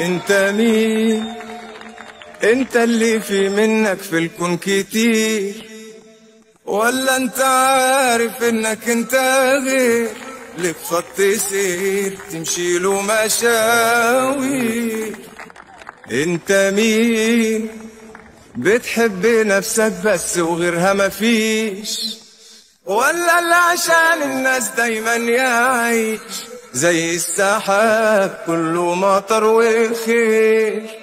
انت مين انت اللي في منك في الكون كتير. ولا انت عارف انك انت غير لك خط سير تمشي له مشاوير. انت مين؟ بتحب نفسك بس وغيرها مفيش ولا اللي عشان الناس دايما يعيش. زي السحاب كله مطر وخير